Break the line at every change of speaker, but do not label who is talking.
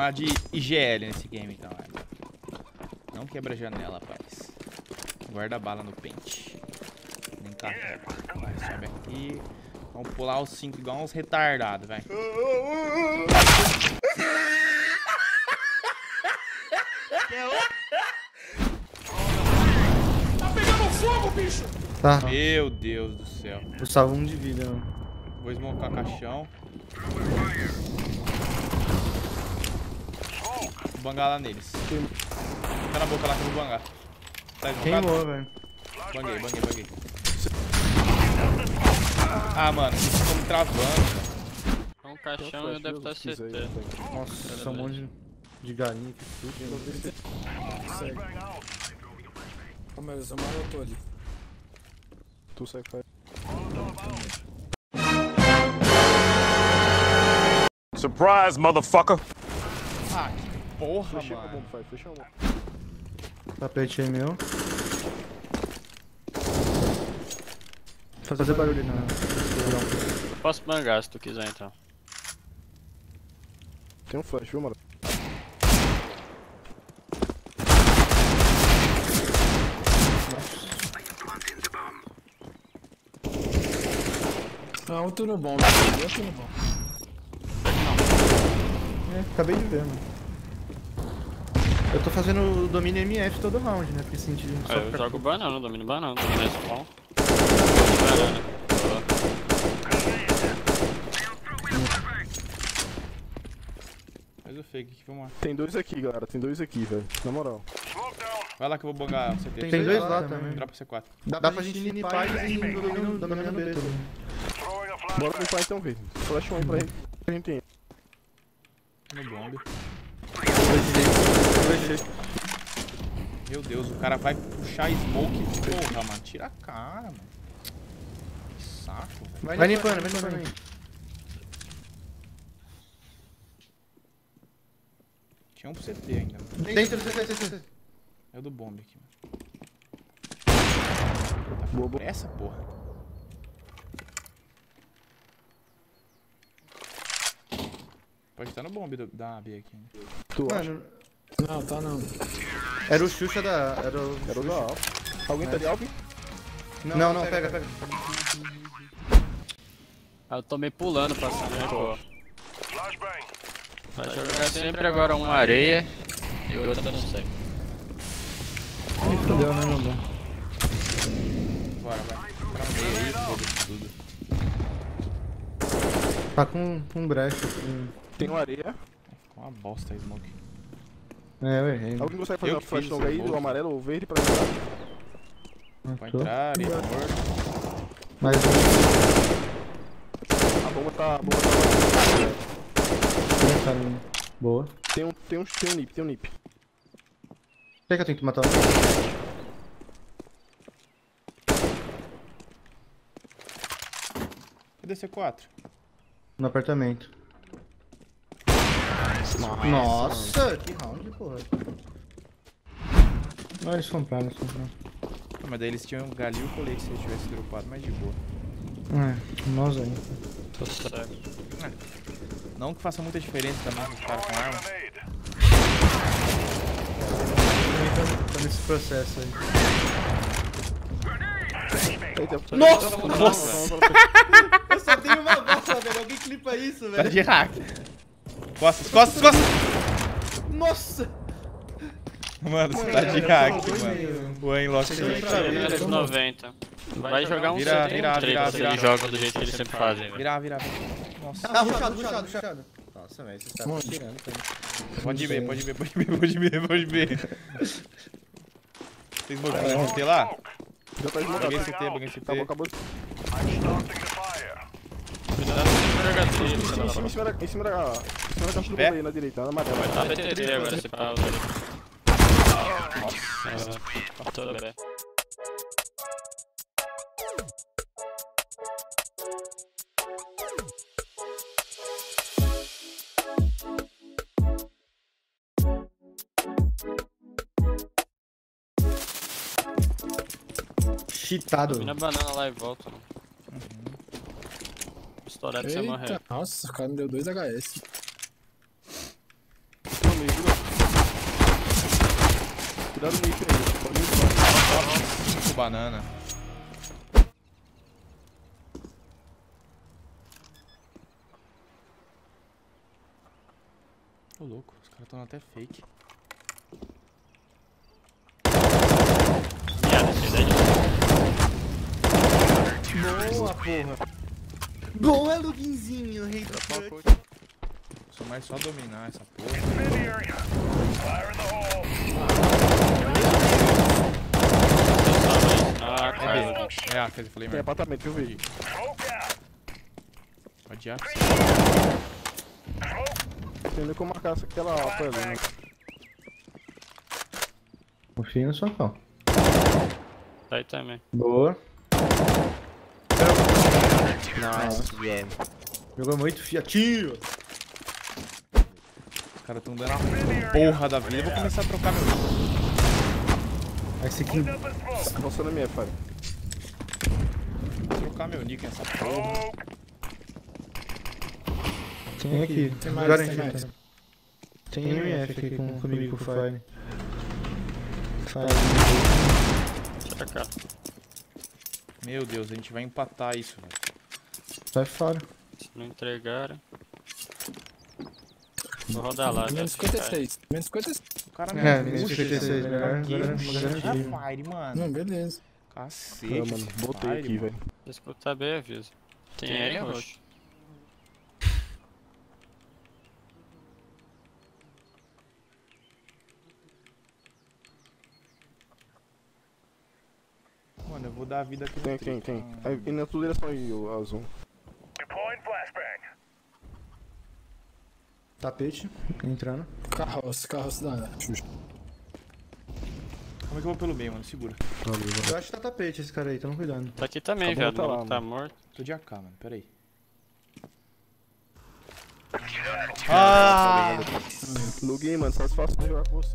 chamar de IGL nesse game, então. É. Não quebra a janela, rapaz. Guarda a bala no pente. Nem carrega. Vai, sobe aqui. Vamos pular os 5 igual uns retardados, vai.
Tá,
Meu Deus do céu.
Gustavo, um de vida, mano.
Vou smocar caixão. Vou bangar lá neles. Fica na boca lá que eu vou bangar. Tá?
Queimou, velho.
Banguei, banguei, banguei. Ah, mano, vocês estão me travando.
É um caixão e deve estar CT.
Nossa, um monte de, de galinha aqui. Tudo.
Segue. Calma aí, eu marotou ali.
Tu sai faz.
Surprise, motherfucker!
Ah, porra,
Fecha a
mano.
Fecha a bomba.
Tapete aí meu. Fazer barulho na.
Posso bangar se tu quiser então.
Tem um flash, viu, mano?
Não, outro no bom, outro no bom.
É, acabei de ver, mano. Eu tô fazendo o domínio MF todo round, né? Porque senti.
Ah, eu jogo banana, domino banana, domino spawn. Banana.
Faz o fake aqui, vamos lá.
Tem dois aqui, galera. Tem dois aqui, velho. Na moral.
Vai lá que eu vou bangar o CT.
Tem dois lá também.
Dropa C4.
Dá, pra gente limpar e dominando, B todo.
Bora limpar então, velho. Flash um aí pra gente. A gente.
No bomb.
Dois
Meu Deus, o cara vai puxar smoke. Porra, mano. Tira a cara, mano. Que saco, velho.
Vai limpando, vai limpando aí.
Tinha um pro CT ainda. mano.
Dentro do CT.
É o do bomb aqui, mano.
Boa, boa.
Essa porra. Pode estar no bomb do- da B aqui. Né?
Tu acha?
Não, tá não.
era o Xuxa da. Era o.
Era o da Alp. Alguém tá de Alp?
Não, não, pega, pega.
Ah, eu tô meio pulando passando, né, pô. Vai jogar sempre agora uma areia e outra não sei.
Me fudeu, né, meu bom?
Bora, vai. Pra meio aí, foda-se tudo.
Tá com, com brecha.
Tem uma areia.
Ficou uma bosta a smoke.
É, eu errei.
Alguém consegue fazer
Eu
uma flash longa aí, do amarelo ou verde pra entrar?
Vai
Tô.
entrar, areia morto.
Mais um.
A bomba tá. A bomba tá.
Tem, cara. Boa.
Tem um, tem um, tem um nip, tem um nip.
Quer que eu tenho que matar um?
Cadê C4?
No apartamento. Nossa, que round, porra. Não, eles compraram, eles compraram.
Ah, Mas daí eles tinham um galho e o colete se eles tivessem dropado mais de boa.
É, nós aí.
Tô certo.
Não que faça muita diferença também os caras com arma.
Tô nesse processo aí. Nossa!
Nossa!
Eu só tenho uma bala, velho. Alguém clipa isso,
Tá de hack. Costas, costas, costas!
Nossa!
Mano, você tá de hack, mano. O Aimlock
Menos 90. Vai jogar um
Vira,
CT
vira,
um
vira,
se
vira.
eles jogam do jeito que eles sempre fazem, velho.
Virar, virar. Nossa.
Ah, ruxado, ruxado, ruxado. Nossa, velho, você tá tirando.
Pode ver, pode ver, pode ver, pode ver, pode ver. Vocês botaram CT lá?
Já tá
Banguei
desmogado.
CT, banguei CT.
Acabou, acabou.
Cuidado
Em cima, da, caixa do bomba aí, na direita, na amarela.
Tá.
Cheatado.
Domina a banana lá e volta, mano estourado
Eita, você. Nossa, o cara me deu 2 HS.
Cuidado no item aí, pode ir
embora. banana. Ô louco, os caras estão até fake.
Boa, porra! Boa, Luguinzinho, rei do
Só mais só dominar essa porra.
Ah,
É. B. É A, quer dizer, falei
Tem
merda.
apartamento, viu, Vig?
Pode A.
Tem nem como marcar aquela alta ali, né?
Confia no Socão.
Tá aí também.
Boa.
Velho.
Jogou muito fiatinho.
Os caras tão dando a porra da vida. Eu vou começar a trocar meu.
Aí você que
Você na minha, Fábio.
Vou trocar meu nick nessa porra.
tem aqui.
Tem mais,
Agora
tem mais.
Tem MF aqui com, comigo, com o Fire. Fire.
Meu Deus, a gente vai empatar isso, velho.
Sai fora.
Se não entregarem. Vou rodar lá.
Menos
já, se cai.
56. Menos 56.
O cara
É,
me
menos
puxa,
56,
velho.
melhor-
Pra quê?
melhor-
Puxa
melhor
a
time.
Fire, mano.
Não, beleza.
Cacete.
Ah, mano, botei
Fire,
aqui, velho.
Se escutar bem, avisa. Tem
Tem
L roxo.
Mano, eu vou dar a vida aqui
Tem, tem, tem. Aí, e na tua direção aí, o azul.
Tapete. Entrando.
Carroça, carroça da
Como é que eu vou pelo meio, mano? Segura.
Eu acho que tá tapete esse cara aí, toma cuidado.
Tá aqui também,
Acabou
viado.
tá
O
lá,
maluco tá morto.
Tô de AK, mano. Pera aí. Ah!
Lugin, mano, satisfação de jogar com você.